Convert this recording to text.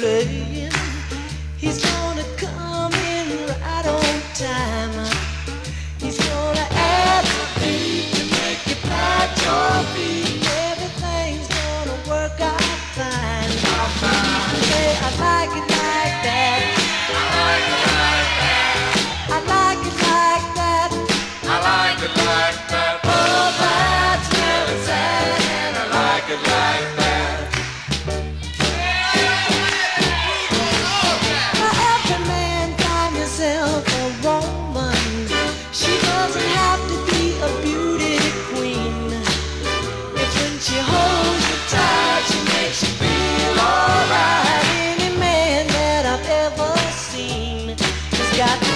playing. He's gonna come in right on time. He's gonna add a beat to make you pat your feet. Everything's gonna work out fine. Say I like it. got